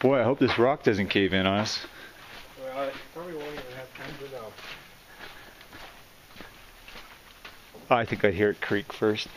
Boy, I hope this rock doesn't cave in on us. Well, it probably won't even have time to know. I think I'd hear it creak first.